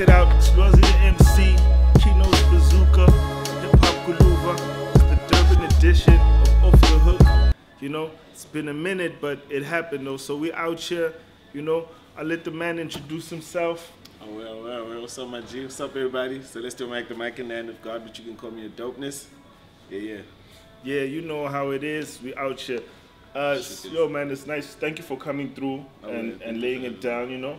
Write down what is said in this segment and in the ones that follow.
it out. Swazi the MC, Keynote Bazooka, Hip Hop Guluva. It's the Durban edition of Off the Hook. You know, it's been a minute, but it happened though. So we out here, you know. I let the man introduce himself. Oh, well, well, well, what's up, my G? What's up, everybody? So let's do Mike the mic in the hand of God, but you can call me a dopeness. Yeah, yeah. Yeah, you know how it is. We out here. Uh, yo, man, it's nice. Thank you for coming through Oh, and, and laying it down. You know.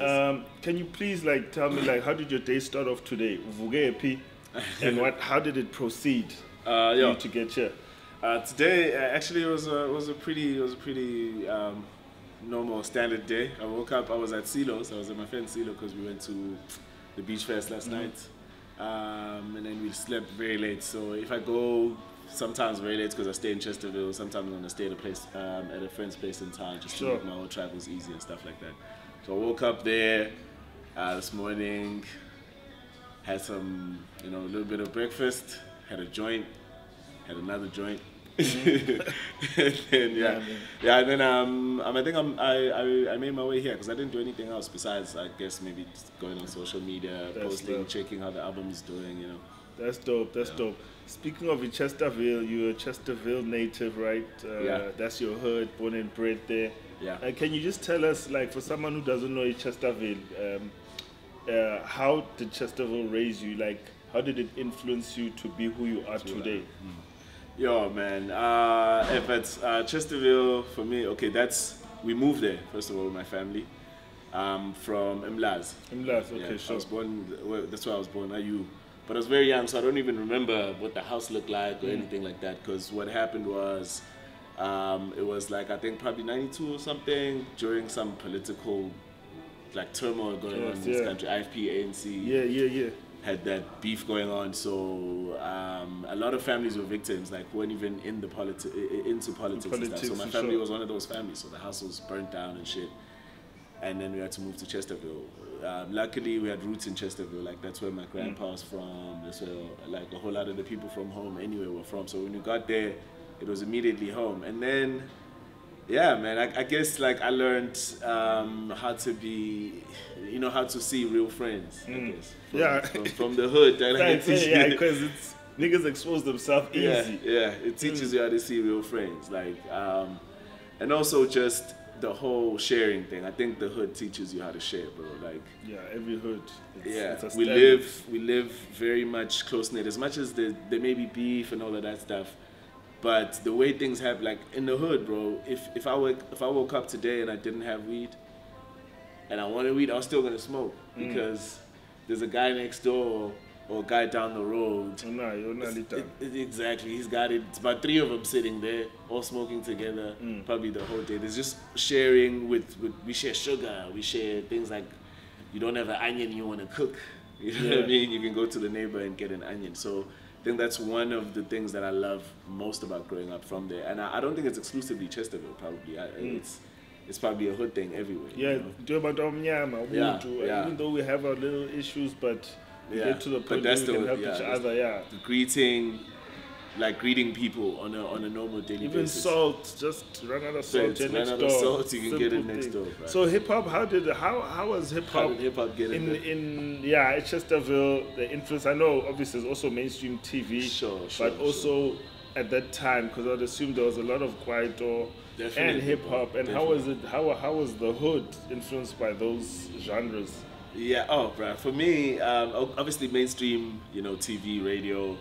Um, can you please like tell me like how did your day start off today? And what? How did it proceed Uh, for yo, you to get here? uh, today uh, actually it was a was a pretty it was a pretty um, normal standard day. I woke up. I was at Silo's. I was at my friend Silo because we went to the beach fest last night, um, and then we slept very late. So if I go sometimes very late because I stay in Chesterville. Sometimes I'm gonna stay at a place um, at a friend's place in town just Sure. to make my own travels easy and stuff like that. So I woke up there uh, this morning, had some you know a little bit of breakfast, had a joint, had another joint. and then yeah, man. yeah, and then um, um, I think I'm, I, I I made my way here because I didn't do anything else besides I guess maybe just going on social media, That's posting, dope. checking how the album is doing, you know. That's dope. That's Yeah. dope. Speaking of Chesterville, you're a Chesterville native, right? Uh, Yeah. That's your hood, born and bred there. Yeah. Uh, can you just tell us, like, for someone who doesn't know Chesterville, um, uh, how did Chesterville raise you? Like, how did it influence you to be who you are today? Yo, man. Uh, if it's uh, Chesterville for me, okay, that's we moved there first of all with my family, um, from Mlaz. Mlas, okay, yeah, I was born. Well, that's where I was born. Are you, but I was very young, so I don't even remember what the house looked like or Mm. anything like that. Because what happened was, um, it was like I think probably '92 or something during some political, like turmoil going on Yes, in this yeah. country. IFP, ANC Yeah, yeah, yeah. had that beef going on. So um, a lot of families were victims, like weren't even in the politi- into politics, and politics, stuff. So my family sure. was one of those families. So the house was burnt down and shit. And then we had to move to Chesterville. Um, luckily, we had roots in Chesterville. Like that's where my grandpa was from. That's where like a whole lot of the people from home anyway were from. So when we got there, it was immediately home. And then yeah, man. I, I guess like I learned um, how to be, you know, how to see real friends. I guess. From, Yeah. From, from the hood. Like, it yeah, because it's niggas expose themselves easy. yeah, yeah. It teaches you how to see real friends. Like, um, and also just the whole sharing thing. I think the hood teaches you how to share, bro. Like, Yeah, every hood. It's, yeah, it's a we live we live very much close knit. As much as there, there may be beef and all of that stuff, but the way things happen, like in the hood, bro. If if I woke if I woke up today and I didn't have weed, and I wanted weed, I was still gonna smoke Mm. because there's a guy next door or guy down the road. Oh, no, you're not It- it- exactly, he's got it. It's about three of them sitting there, all smoking together, Mm. probably the whole day. There's just sharing with, with we share sugar, we share things like you don't have an onion you want to cook. You know what I mean? You can go to the neighbor and get an onion. So I think that's one of the things that I love most about growing up from there. And I, I don't think it's exclusively Chesterville. Probably, I, it's it's probably a hood thing everywhere. you Yeah, know? do about omnyama, Yeah, yeah. even though we have our little issues, but Yeah, get to the point where we can help yeah, each other, yeah. the greeting, like greeting people on a on a normal daily Even basis. salt, just run out of salt Right, run out of salt, you can get it next thing. door, right. So hip hop, how did how how was hip How hop did hip hop get in in there? in yeah Chesterville? The influence I know obviously there's also mainstream TV, Sure, sure, but also at that time because I'd assume there was a lot of kwaito and Definitely, hip hop. And how was it? How how was the hood influenced by those genres? Yeah, oh, bro. For me, um, obviously mainstream, you know, TV, radio,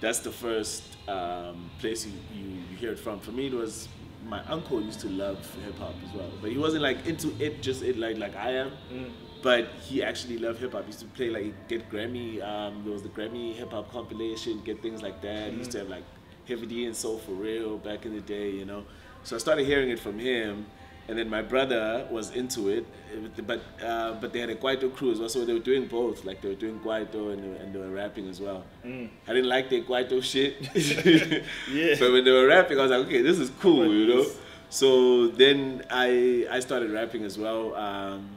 that's the first um, place you, you, you hear it from. For me, it was my uncle used to love hip hop as well, but he wasn't like into it, just it like like I am. But he actually loved hip hop. He used to play like get Grammy. Um, there was the Grammy hip hop compilation, get things like that. He used to have like Heavy D and Soul for Real back in the day, you know. So I started hearing it from him, and then my brother was into it, but uh, but they had a Kwaito crew as well, so they were doing both. Like they were doing Kwaito and they were, and they were rapping as well. I didn't like their Kwaito shit, Yeah. but when they were rapping, I was like, okay, this is cool, you know. So then I I started rapping as well. Um,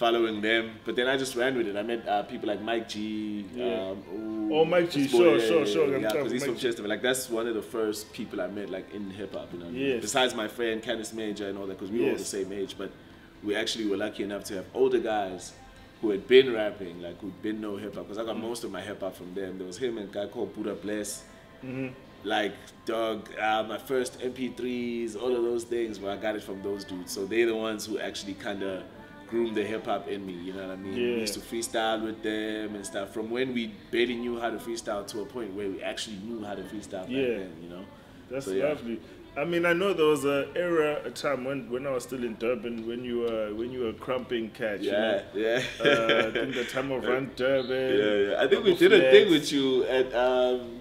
following them, but then I just ran with it. I met uh, people like Mike G. Yeah. Um, ooh, Oh, Mike G, boy, sure, yeah, sure, yeah, sure, Yeah, because he's from G. Chesterville. Like that's one of the first people I met, like in hip hop. You know, what I mean? Yes. besides my friend Candice Major and all that, because we were all the same age. But we actually were lucky enough to have older guys who had been rapping, like who'd been no hip hop, because I got most of my hip hop from them. There was him and a guy called Buddha Bless. Like dog, uh, my first MP3s, all of those things, where I got it from those dudes. So they're the ones who actually kind of groomed the hip hop in me. You know what I mean? Yeah. We used to freestyle with them and stuff. From when we barely knew how to freestyle to a point where we actually knew how to freestyle back Yeah. then. You know? That's So, yeah. lovely. I mean, I know there was a era, a time when, when I was still in Durban, when you were when you were krumping catch. you Yeah, know? yeah. Uh, I think the time of Run Durban. yeah, yeah. I think we did a thing with you at um,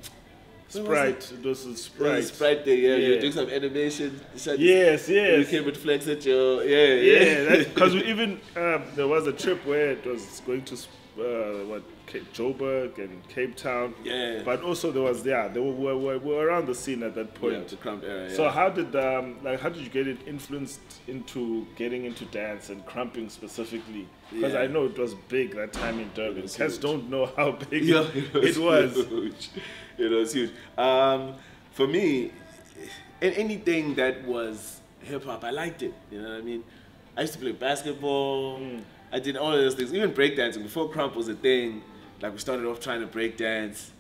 was it? Sprite. It was a. Sprite. Sprite Day, yeah. You Yeah. were doing some animation. shit. Yes, You came with flex at your yeah, Yeah, yeah. because we even um, there was a trip where it was going to uh, what Cape, Joburg and Cape Town. Yeah. But also there was yeah, they were, were, were, were around the scene at that yeah, point. the krump era. Yeah. So how did um like how did you get it influenced into getting into dance and krumping specifically? Because Yeah. I know it was big that time in Durban. Cats don't know how big yeah, it, was. it was. huge. It was huge. Um, for me, in anything that was hip hop, I liked it. You know what I mean? I used to play basketball. Mm. I did all of those things. Even breakdancing before krump was a thing. Like we started off trying to break dance.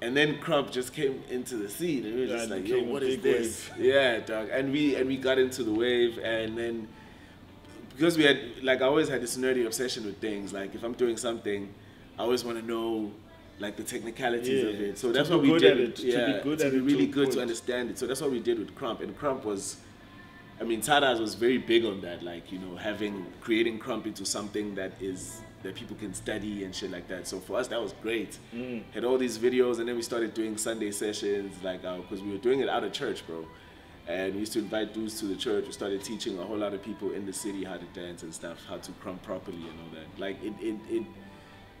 And then Krump just came into the scene, and we were just like, "Yo, what is this?" Yeah, dog. And we and we got into the wave, and then because we had like I always had this nerdy obsession with things. Like if I'm doing something, I always want to know like the technicalities of it. So that's what we did. it, to be good to at be really good to understand it. So that's what we did with Krump, and Krump was. I mean, Tadas was very big on that, like you know, having creating Krump into something that is that people can study and shit like that. So for us, that was great. Mm. Had all these videos, and then we started doing Sunday sessions, like because we were doing it out of church, bro. And we used to invite dudes to the church. We started teaching a whole lot of people in the city how to dance and stuff, how to krump properly and all that. Like it, it, it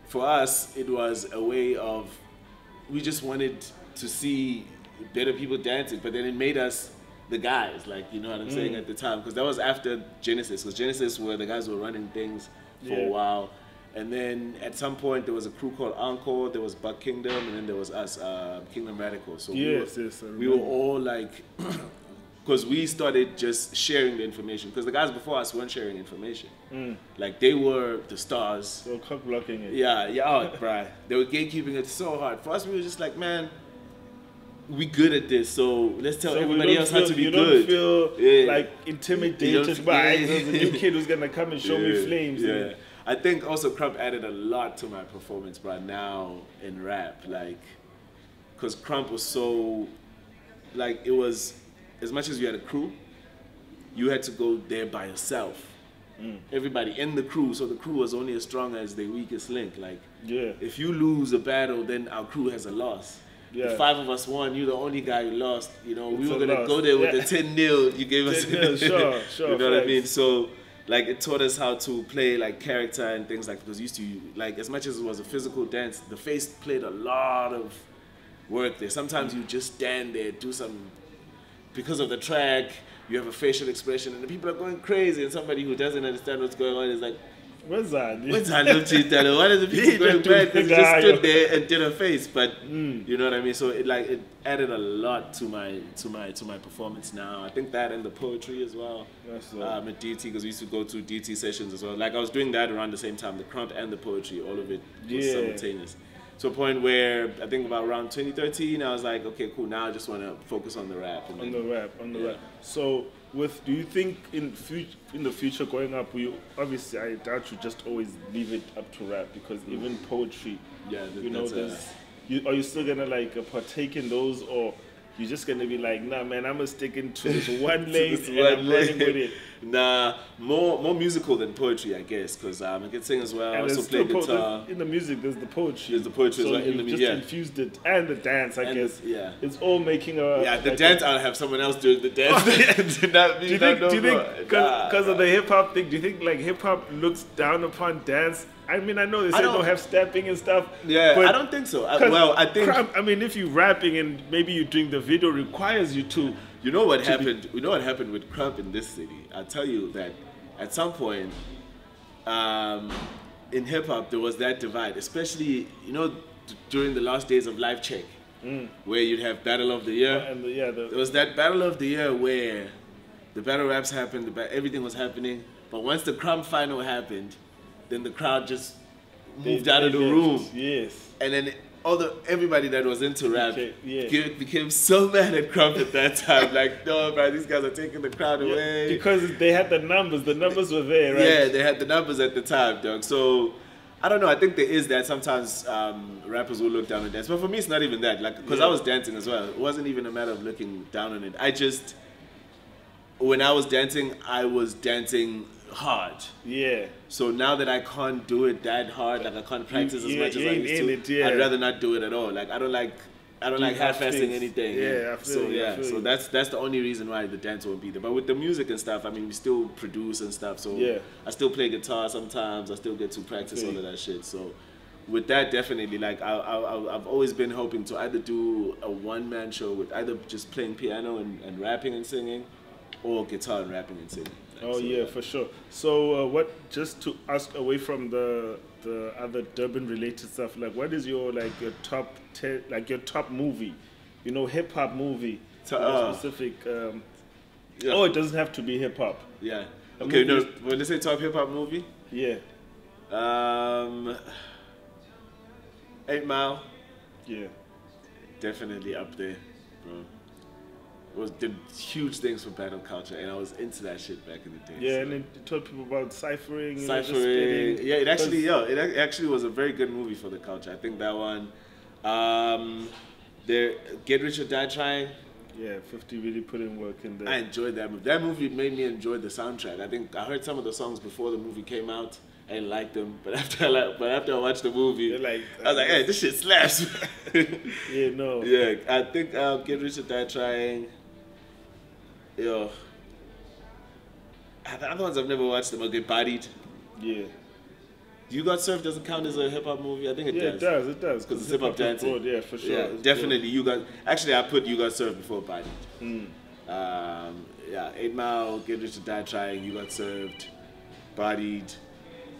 for us, it was a way of we just wanted to see better people dancing, but then it made us the guys, like you know what I'm saying at the time, because that was after Genesis, because Genesis were the guys who were running things for Yeah. a while, and then at some point there was a crew called Encore, there was Buck Kingdom, and then there was us, uh, Kingdom Radical. So Yes, we were, yes, we were all like. Because we started just sharing the information. Because the guys before us weren't sharing information. Mm. Like they were the stars. So cock blocking it. Yeah, yeah, oh, bruh. They were gatekeeping it so hard. For us, we were just like, man, we good at this, so let's tell So everybody else feel, how to be you good. don't feel Yeah. like You intimidated by yeah. a new kid who's gonna come and show me flames. Yeah. I think also Krump added a lot to my performance, bruh, now in rap. Like, because Krump was so, like, it was, as much as you had a crew, you had to go there by yourself. Mm. Everybody in the crew, so the crew was only as strong as their weakest link. Like, Yeah. if you lose a battle, then our crew has a loss. Yeah. Five of us won, you're the only guy who lost. You know, we It's were gonna loss. go there with Yeah. the 10 nil you gave us. 10-0, sure, sure, you know what I mean? So, like, it taught us how to play like character and things like because used to like as much as it was a physical dance, the face played a lot of work there. Sometimes you just stand there, do some because of the track. You have a facial expression, and the people are going crazy. And somebody who doesn't understand what's going on is like, Where's that? When's I looked at that? Why does the people going back? Because just stood there and did a face. But Mm. you know what I mean. So it like it added a lot to my to my to my performance now. I think that and the poetry as well. Dope. Um, at DT because we used to go to DT sessions as well. Like I was doing that around the same time, the krump and the poetry, all of it was Yeah. simultaneous. To a point where I think about around 2013, I was like, okay, cool. Now I just want to focus on the rap. On then- the rap, on the Yeah. rap. So, with do you think in future, in the future, growing up, we obviously I doubt you just always leave it up to rap because even poetry, Yeah, th- you know, there's, you, are you still gonna like uh, partake in those or? You're just gonna be like, nah, man, I'm gonna stick into this one lane This and one I'm running with it. Nah, more more musical than poetry, I guess, because um, I can sing as well. I And also play guitar. in the music. There's the poetry. There's the poetry as well in the just yeah. infused it and the dance. I And guess. the- yeah. It's all making a. Yeah, the like dance, I'll have someone else doing the dance. Not Do you think? Do you think? Because Nah, of the hip hop thing, do you think like hip hop looks down upon dance? I mean, I know they I say don't- don't have stepping and stuff. Yeah, but I don't think so. I, well, I think crap, I mean, if you're rapping and maybe you're doing the video requires you to. You know what happened. You know what happened with Krump in this city. I'll tell you that at some point, um, in hip hop, there was that divide, especially you know d- during the last days of Live Check, where you'd have Battle of the Year. And the, yeah, There was that battle of the year where the battle raps happened, the ba- everything was happening. But once the Krump final happened, then the crowd just moved out of the room, Yes. and then all the everybody that was into rap Okay, yeah. became so mad at Krump at that time. like, no, bro, these guys are taking the crowd Yeah, away. because they had the numbers. The numbers were there, right? Yeah, they had the numbers at the time, dog. So I don't know. I think there is that sometimes um, rappers will look down on dance, but for me, it's not even that. Like, because I was dancing as well. It wasn't even a matter of looking down on it. I just, when I was dancing, I was dancing hard. Yeah. So now that I can't do it that hard, like I can't practice as you- much as I used to, it, yeah. I'd rather not do it at all. Like I don't like. I don't Do like half half-assing anything. Yeah, so you, yeah, so that's that's the only reason why the dance won't be there. But with the music and stuff, I mean, we still produce and stuff. So Yeah. I still play guitar sometimes. I still get to practice all of that shit. So with that, definitely, like I, I, I- I've always been hoping to either do a one-man show with either just playing piano and, and rapping and singing, or guitar and rapping and singing. Like, Oh so, yeah, for sure. So uh, what? Just to ask away from the the other Durban related stuff, like what is your like your top ten, like your top movie, you know, hip hop movie, To- uh, specific. Um, Yeah. Oh, it doesn't have to be hip hop. Yeah. A Okay, no. movie When they say top hip hop movie, Yeah, um, Eight Mile, yeah, definitely up there, bro. Was did huge things for battle culture, and I was into that shit back in the day. yeah. so- And then you told people about ciphering, know, Ciphering. spitting. Yeah, it actually, yeah, it actually was a very good movie for the culture. I think that one. Um, there, Get Rich or Die Trying. Yeah, Fifty really put in work in there. I enjoyed that movie. That movie made me enjoy the soundtrack. I think I heard some of the songs before the movie came out. I didn't like them, but after I like, but after I watched the movie, like, I was like, hey, this shit slaps. yeah, no. yeah, I think um, Get Rich or Die Trying. Yo, the other ones I've never watched them. are Get Bodied. Yeah. You Got Served doesn't count as a hip hop movie. I think it Yeah, does. it does. It does. Because it's hip hop dancing. broad, Yeah, for sure. Yeah, It's definitely. You got actually, I put You Got Served before Bodied. Mm. Um, yeah, Eight Mile, Get Rich or Die Trying, You Got Served, Bodied,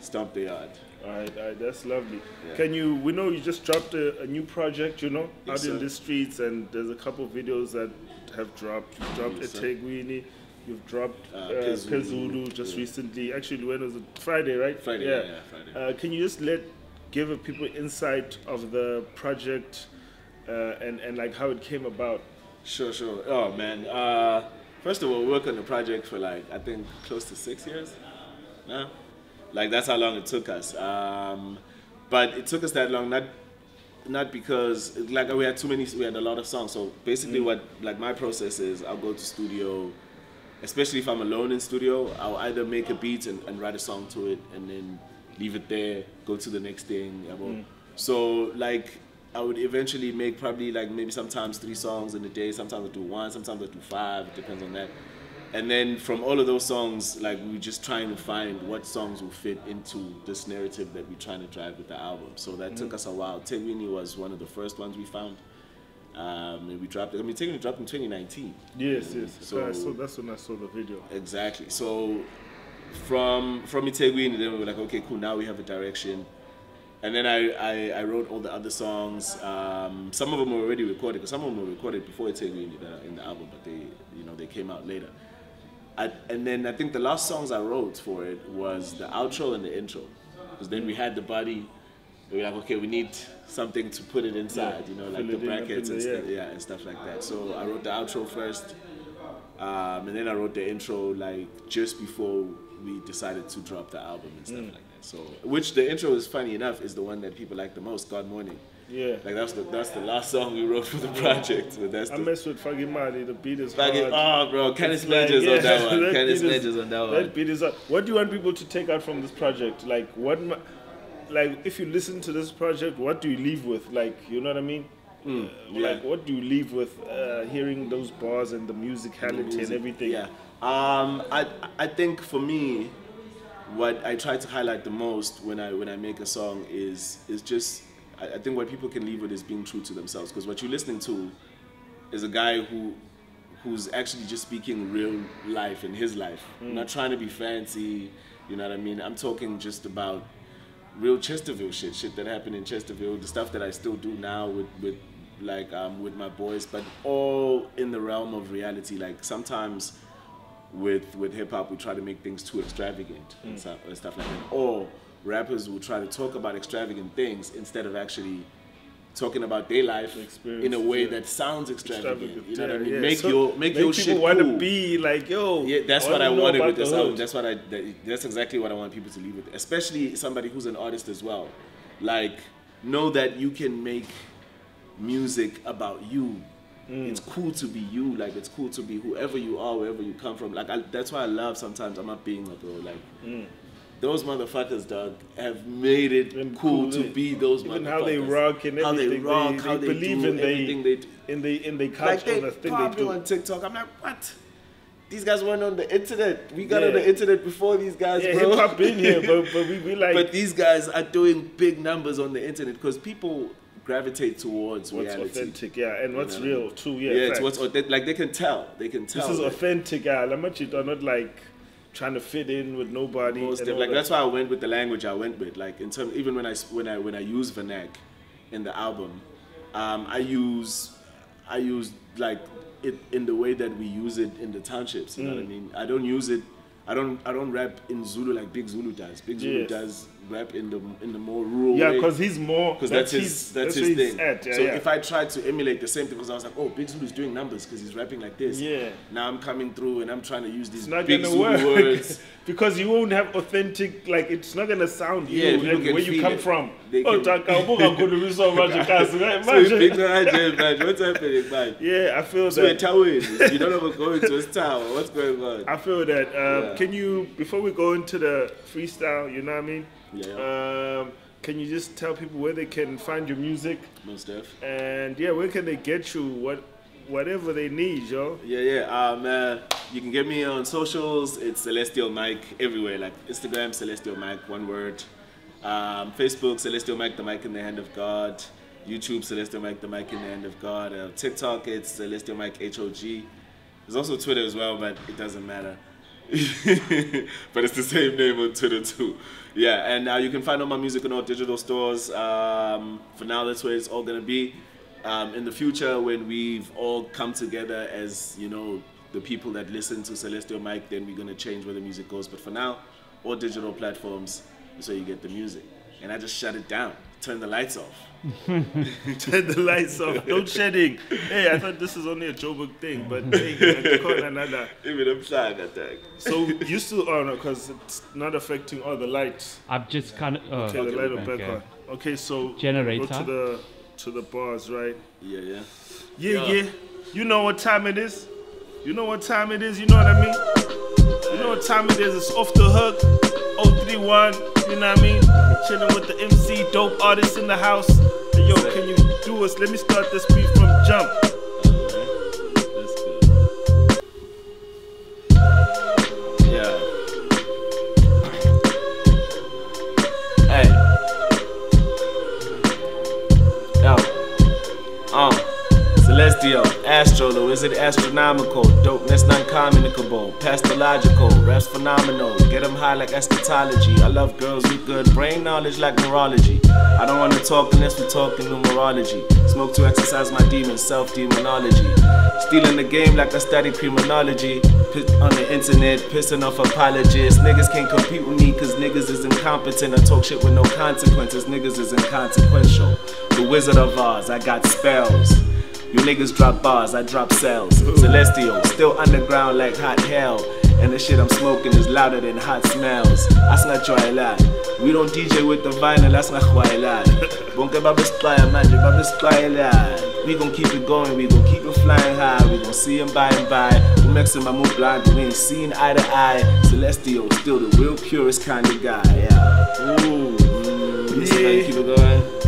Stomp the Yard. All right, all right, that's lovely. Yeah. Can you? We know you just dropped a, a new project, you know, Yes, out in the streets, and there's a couple videos that have dropped. You dropped Yes, sir. Ethekwini, you've dropped Uh, uh, Pezulu just yeah. recently. Actually, when was it? Friday, right? Friday, yeah, yeah, Friday. Uh, can you just let give people insight of the project uh, and and like how it came about? Sure, sure. Oh man. Uh, first of all, we worked on the project for like I think close to six years. now. Like that's how long it took us. Um, but it took us that long not not because like we had too many. We had a lot of songs. So basically, what like my process is, I'll go to studio. Especially if I'm alone in studio, I'll either make a beat and, and write a song to it, and then leave it there. Go to the next thing. well. So like I would eventually make probably like maybe sometimes three songs in a day. Sometimes I do one. Sometimes I do five. It depends on that. And then from all of those songs, like we were just trying to find what songs will fit into this narrative that we're trying to drive with the album. So that took us a while. Thekwini was one of the first ones we found. Um, and we dropped it. I mean, Thekwini dropped in 2019. Yes, yes. So- I saw, that's when I saw the video. Exactly. So from from Ithekwini, then we were like, okay, cool. Now we have a direction. And then I, I, I wrote all the other songs. Um, some of them were already recorded, because some of them were recorded before Ithekwini in the, in the album, but they you know they came out later. I, and then I think the last songs I wrote for it was the outro and the intro, because then we had the body. We were like, okay, we need something to put it inside, you know, like Fill the it in up in brackets and there, stuff, yeah, and stuff like that. So I wrote the outro first, um, and then I wrote the intro like just before we decided to drop the album and stuff like that. So, which the intro is funny enough is the one that people like the most, God Morning. Yeah. Like that's the that's the last song we wrote for the project. But that's I the mess with Fagimani. The beat is Fucking- hard. oh, bro, Kenneth It's like, yeah, on that one. that Kenneth Majors on that one. That beat is hard. What do you want people to take out from this project? Like what? Like if you listen to this project, what do you leave with? Like you know what I mean? Hmm, Uh, Like what do you leave with? Uh, hearing those bars and the musicality and music. everything. Yeah. Um, I I think for me, what I try to highlight the most when I when I make a song is is just I, I think what people can leave with is being true to themselves because what you're listening to is a guy who who's actually just speaking real life in his life, not trying to be fancy. You know what I mean? I'm talking just about real Chesterville shit, shit that happened in Chesterville, the stuff that I still do now with with like um, with my boys, but all in the realm of reality. Like sometimes with with hip hop, we try to make things too extravagant and, stuff, and stuff like that, or rappers will try to talk about extravagant things instead of actually talking about their life in a way yeah. that sounds extravagant. Extravagant, You know what I mean? yeah. Make So your make, your people shit want cool. to be like, yo. Yeah, that's what I wanted with this album. That's what I. That, that's exactly what I want people to leave with, especially somebody who's an artist as well. Like, know that you can make music about you. Mm. It's cool to be you. Like, it's cool to be whoever you are, wherever you come from. Like, I, that's why I love. Sometimes I'm not being like, bro. Like, Mm. Those motherfuckers, dog, have made it Been cool, cool, to be those Even motherfuckers. how they rock and how they rock, they- how they they believe do in everything they do in the in the like culture, they the thing they do. on TikTok. I'm like, what? These guys weren't on the internet. We got on the internet before these guys, Yeah, bro. hip been here, but but we, we like but these guys are doing big numbers on the internet because people gravitate towards what's reality. authentic, yeah, and what's know? real too, yeah. Yeah, it's what's authentic. Like they can tell. They can tell. this is that. authentic, yeah. Like much you are not like trying to fit in with nobody. Most and def- all like that. that's why I went with the language I went with. Like in terms, even when I when I when I use vernac in the album, um, I use I use like it in the way that we use it in the townships. You know Mm. what I mean? I don't use it. I don't I don't rap in Zulu like Big Zulu does. Big Zulu Yes. does rap in the in the more rural Yeah, because he's more. because that's, his that's, his where thing. Yeah, so yeah. if I tried to emulate the same thing, because I was like, oh, Big Zulu's doing numbers because he's rapping like this. Yeah. Now I'm coming through and I'm trying to use these big Zulu work words. because you won't have authentic. Like it's not gonna sound you Yeah, people and where you come it. from. They Oh, can- Taka, ubuka ngululiso manje kasi, right? So you Manje- big man, man, what's happening, man? Yeah, I feel So that. You don't ever go into a tower. What's going on? I feel that. Um, Yeah. Can you, before we go into the freestyle, you know what I mean? Yeah. Um, can you just tell people where they can find your music Most def. and yeah, where can they get you? What, whatever they need, yo. Yeah, yeah. Um, uh, you can get me on socials. It's Celestial Mic everywhere, like Instagram, Celestial Mic, one word. Um, Facebook, Celestial Mic, the mic in the hand of God. YouTube, Celestial Mic, the mic in the hand of God. Uh, TikTok, it's Celestial Mic HOG. There's also Twitter as well, but it doesn't matter. but it's the same name on Twitter too. Yeah, and uh, you can find all my music in all digital stores. Um, for now, that's where it's all gonna be. Um, in the future, when we've all come together as you know the people that listen to Celestial Mic, then we're gonna change where the music goes. But for now, all digital platforms where you get the music. And I just shut it down, turn the lights off. Turn the lights off. Don't shedding. Hey, I thought this is only a Joburg thing, but hey, I call another. Even I'm trying that thing. So you still oh uh, no, because it's not affecting all the lights. I've just kind of. Oh, uh, Okay, the light will back okay. on. Okay, so Generator. Go to the to the bars, right? Yeah, yeah. Yeah, Yeah. yeah. You know what time it is. You know what time it is. You know what I mean. You know what time it is. It's off the hook. 031. You know what I mean. Chilling with the MC, dope artists in the house. Hey, yo, can you do us? Let me start this beat from jump. Uh. That's good. Yeah. Hey. Yo. Uh. Celestial, astro, the wizard astronomical, dopeness non-communicable, pathological, raps phenomenal, Get them high like eschatology. I love girls with good brain knowledge like neurology. I don't wanna talk unless we're talking numerology. Smoke to exercise my demons, self-demonology. Stealing the game like I study criminology. Piss on the internet, pissing off apologists. Niggas can't compete with me cause niggas is incompetent. I talk shit with no consequences, niggas is inconsequential. The Wizard of Oz, I got spells. You niggas drop bars, I drop cells. Celestial, still underground like hot hell. And the shit I'm smoking is louder than hot smells. That's not Asingajwayelani. We don't DJ with the vinyl, that's not asingajwayelani. Bonke babesixwaya manje, babesixwayelani. We gon' keep it going, we gon' keep it flying high. We gon' see him by and by. We mixing my move blind, we ain't seen eye to eye. Celestial, still the real purest kind of guy, yeah. Ooh, mm, you keep it going?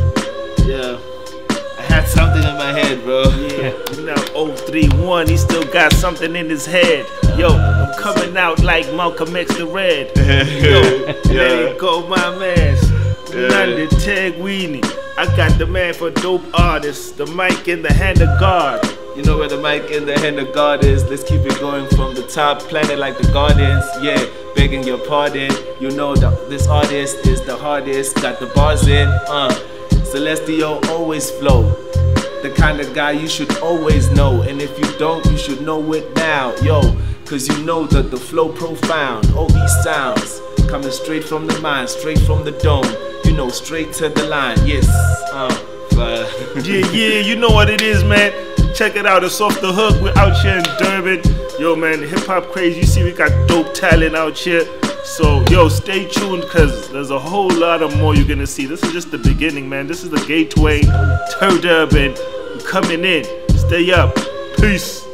Yeah. Had something in my head, bro. Yeah, you know, 031, he still got something in his head. Yo, I'm coming out like Malcolm X the Red. Yo, let it go, my man. Nande Tag Weenie. I got the man for dope artists, the mic in the hand of God. You know where the mic in the hand of God is. Let's keep it going from the top, planet like the Guardians. Yeah, begging your pardon. You know that this artist is the hardest. Got the bars in. Uh, Celestial always flow. The kind of guy you should always know. And if you don't, you should know it now. Yo, cause you know that the flow profound. All these sounds coming straight from the mind, straight from the dome. You know, straight to the line. Yes. Uh, yeah, yeah, you know what it is, man. Check it out. It's off the hook. We're out here in Durban. Yo, man, hip hop crazy. You see, we got dope talent out here. So, yo, stay tuned because there's a whole lot of more you're gonna see. This is just the beginning, man. This is the gateway to Durban. Coming in. Stay up. Peace.